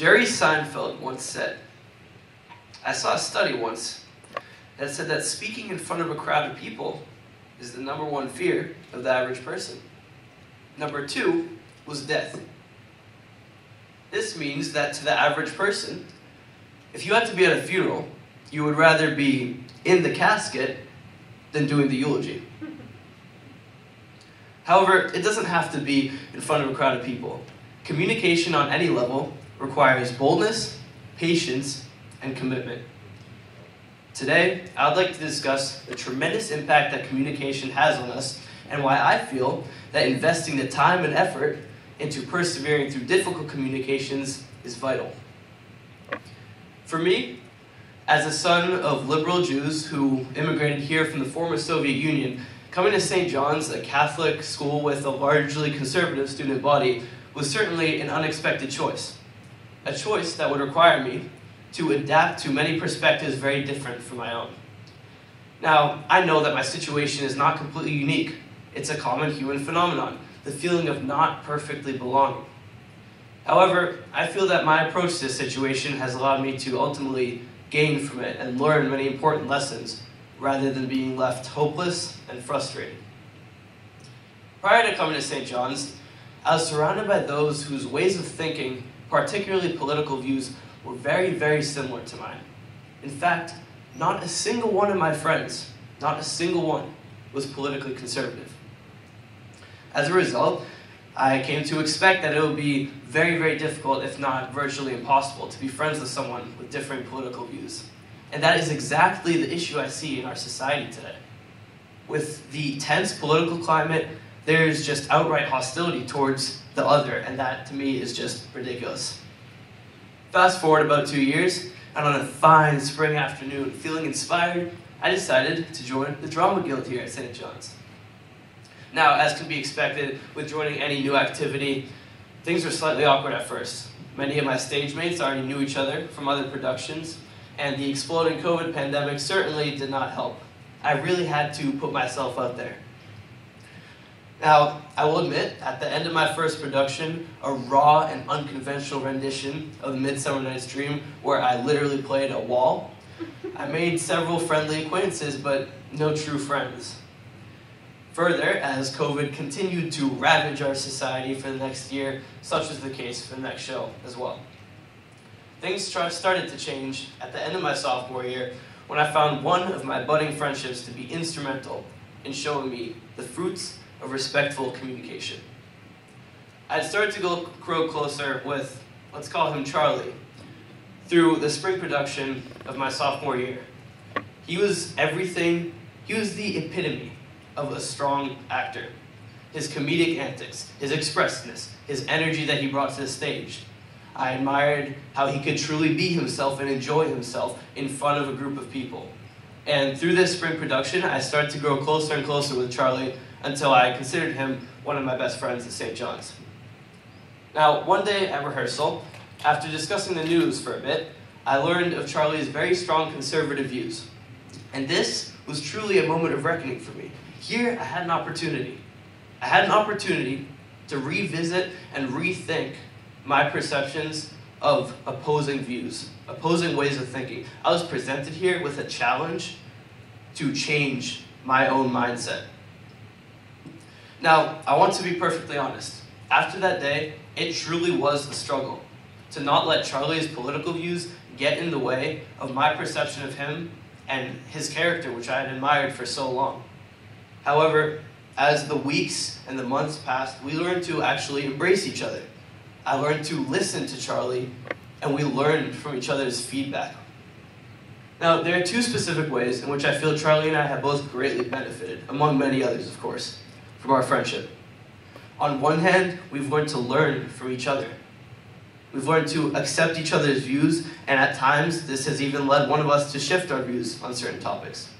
Jerry Seinfeld once said, I saw a study once that said that speaking in front of a crowd of people is the number one fear of the average person. Number two was death. This means that to the average person, if you had to be at a funeral, you would rather be in the casket than doing the eulogy. However, it doesn't have to be in front of a crowd of people. Communication on any level requires boldness, patience, and commitment. Today, I'd like to discuss the tremendous impact that communication has on us and why I feel that investing the time and effort into persevering through difficult communications is vital. For me, as a son of liberal Jews who immigrated here from the former Soviet Union, coming to St. John's, a Catholic school with a largely conservative student body, was certainly an unexpected choice. A choice that would require me to adapt to many perspectives very different from my own. Now, I know that my situation is not completely unique. It's a common human phenomenon, the feeling of not perfectly belonging. However, I feel that my approach to this situation has allowed me to ultimately gain from it and learn many important lessons rather than being left hopeless and frustrated. Prior to coming to St. John's, I was surrounded by those whose ways of thinking, particularly political views, were very, very similar to mine. In fact, not a single one of my friends, not a single one, was politically conservative. As a result, I came to expect that it would be very, very difficult, if not virtually impossible, to be friends with someone with different political views. And that is exactly the issue I see in our society today. With the tense political climate, there's just outright hostility towards the other, and that to me is just ridiculous. Fast forward about two years, and on a fine spring afternoon, feeling inspired, I decided to join the Drama Guild here at St. John's. Now, as can be expected with joining any new activity, things were slightly awkward at first. Many of my stage mates already knew each other from other productions, and the exploding COVID pandemic certainly did not help. I really had to put myself out there. Now, I will admit, at the end of my first production, a raw and unconventional rendition of the Midsummer Night's Dream, where I literally played a wall, I made several friendly acquaintances, but no true friends. Further, as COVID continued to ravage our society for the next year, such was the case for the next show as well. Things started to change at the end of my sophomore year when I found one of my budding friendships to be instrumental in showing me the fruits of respectful communication. I started to go, grow closer with, let's call him Charlie, through the spring production of my sophomore year. He was everything, he was the epitome of a strong actor. His comedic antics, his expressiveness, his energy that he brought to the stage. I admired how he could truly be himself and enjoy himself in front of a group of people. And through this spring production, I started to grow closer and closer with Charlie until I considered him one of my best friends at St. John's. Now, one day at rehearsal, after discussing the news for a bit, I learned of Charlie's very strong conservative views. And this was truly a moment of reckoning for me. Here, I had an opportunity. I had an opportunity to revisit and rethink my perceptions of opposing views, opposing ways of thinking. I was presented here with a challenge to change my own mindset. Now, I want to be perfectly honest. After that day, it truly was a struggle to not let Charlie's political views get in the way of my perception of him and his character, which I had admired for so long. However, as the weeks and the months passed, we learned to actually embrace each other. I learned to listen to Charlie, and we learned from each other's feedback. Now, there are two specific ways in which I feel Charlie and I have both greatly benefited, among many others, of course, from our friendship. On one hand, we've learned to learn from each other. We've learned to accept each other's views, and at times, this has even led one of us to shift our views on certain topics.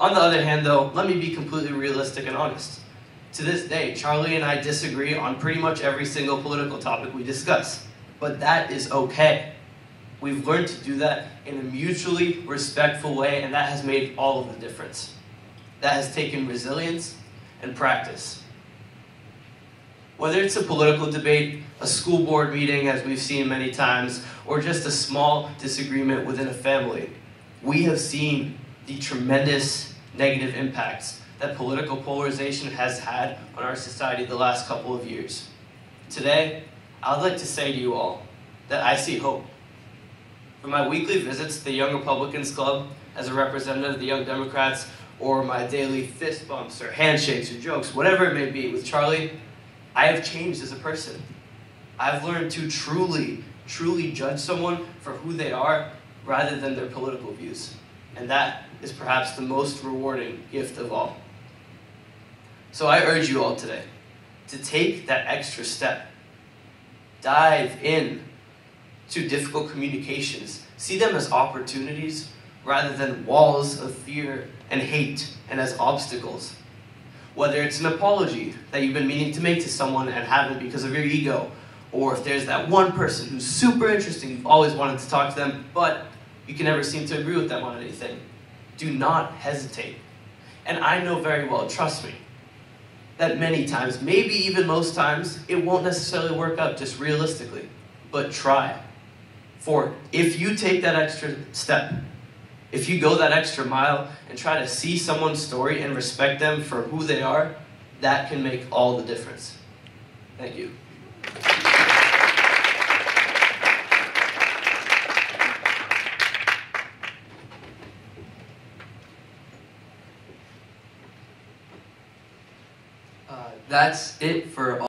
On the other hand, though, let me be completely realistic and honest. To this day, Charlie and I disagree on pretty much every single political topic we discuss, but that is okay. We've learned to do that in a mutually respectful way, and that has made all of the difference. That has taken resilience and practice. Whether it's a political debate, a school board meeting, as we've seen many times, or just a small disagreement within a family, we have seen the tremendous negative impacts that political polarization has had on our society the last couple of years. Today, I'd like to say to you all that I see hope. For my weekly visits to the Young Republicans Club as a representative of the Young Democrats, or my daily fist bumps or handshakes or jokes, whatever it may be with Charlie, I have changed as a person. I've learned to truly, truly judge someone for who they are rather than their political views. And that is perhaps the most rewarding gift of all. So I urge you all today to take that extra step. Dive in to difficult communications. See them as opportunities rather than walls of fear and hate and as obstacles. Whether it's an apology that you've been meaning to make to someone and haven't because of your ego, or if there's that one person who's super interesting, you've always wanted to talk to them, but you can never seem to agree with them on anything. Do not hesitate. And I know very well, trust me, that many times, maybe even most times, it won't necessarily work out just realistically. But try. For if you take that extra step, if you go that extra mile and try to see someone's story and respect them for who they are, that can make all the difference. Thank you. Uh, that's it for